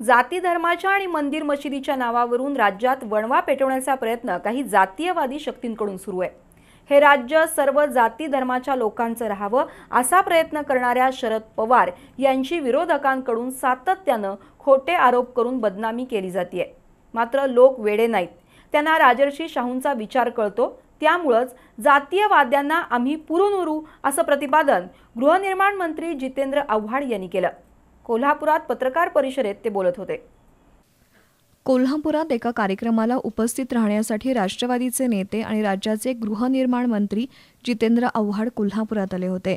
जाती धर्माच्या आणि मंदिर मशिदीच्या नावावरून राज्यात वणवा पेटवण्याचा प्रयत्न काही जातीयवादी शक्तींकडून सुरू आहे. हे राज्य सर्व जाती धर्माच्या लोकांचं राहावं असा प्रयत्न करणाऱ्या शरद पवार यांची विरोधकांकडून सातत्यानं खोटे आरोप करून बदनामी केली जाते मात्र लोक वेडे नाहीत. त्यांना राजर्षी शाहूंचा विचार कळतो. त्यामुळंच जातीयवाद्यांना आम्ही पुरून उरू असं प्रतिपादन गृहनिर्माण मंत्री जितेंद्र आव्हाड यांनी केलं. कोल्हापुरात पत्रकार परिषदेत ते बोलत होते. कोल्हापुरात एका कार्यक्रमाला उपस्थित राहण्यासाठी राष्ट्रवादीचे नेते आणि राज्याचे गृहनिर्माण मंत्री जितेंद्र आव्हाड कोल्हापुरात आले होते.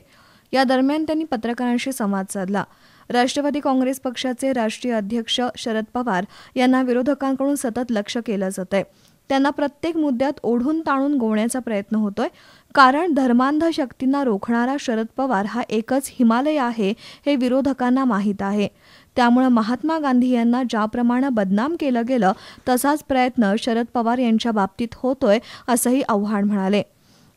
या दरम्यान त्यांनी पत्रकारांशी संवाद साधला. राष्ट्रवादी काँग्रेस पक्षाचे राष्ट्रीय अध्यक्ष शरद पवार यांना विरोधकांकडून सतत लक्ष केलं जात आहे त्यांना प्रत्येक मुद्द्यात ओढून ताणून गोवण्याचा प्रयत्न होतोय. कारण धर्मांध शक्तींना रोखणारा शरद पवार हा एकच हिमालय आहे हे विरोधकांना माहीत आहे. त्यामुळे महात्मा गांधी यांना ज्याप्रमाणे बदनाम केलं गेलं तसाच प्रयत्न शरद पवार यांच्या बाबतीत होतोय असंही आव्हाड म्हणाले.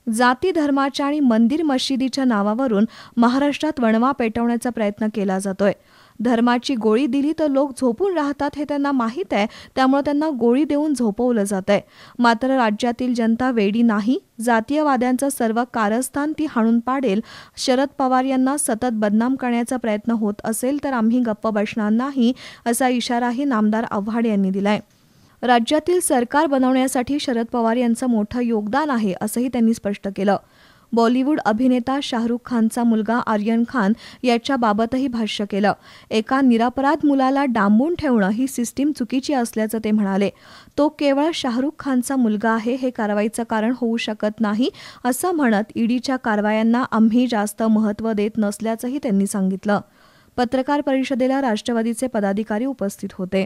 जाती धर्माच्या आणि मंदिर मशिदीच्या नावावरून महाराष्ट्रात वणवा पेटवण्याचा प्रयत्न केला जातोय. धर्माची गोळी दिली तर लोक झोपून राहतात हे त्यांना माहीत आहे त्यामुळे त्यांना गोळी देऊन झोपवलं जात आहे मात्र राज्यातील जनता वेडी नाही जातीयवाद्यांचं सर्व कारस्थान ती हाणून पाडेल. शरद पवार यांना सतत बदनाम करण्याचा प्रयत्न होत असेल तर आम्ही गप्प बसणार नाही असा इशाराही नामदार आव्हाड यांनी दिलाय. राज्यातील सरकार बनवण्यासाठी शरद पवार यांचं मोठं योगदान आहे असंही त्यांनी स्पष्ट केलं. बॉलिवूड अभिनेता शाहरुख खानचा मुलगा आर्यन खान याच्याबाबतही भाष्य केलं. एका निरापराध मुलाला डांबून ठेवणं ही सिस्टीम चुकीची असल्याचं ते म्हणाले. तो केवळ शाहरुख खानचा मुलगा आहे हे कारवाईचं कारण होऊ शकत नाही असं म्हणत ईडीच्या कारवायांना आम्ही जास्त महत्त्व देत नसल्याचंही त्यांनी सांगितलं. पत्रकार परिषदेला राष्ट्रवादीचे पदाधिकारी उपस्थित होते.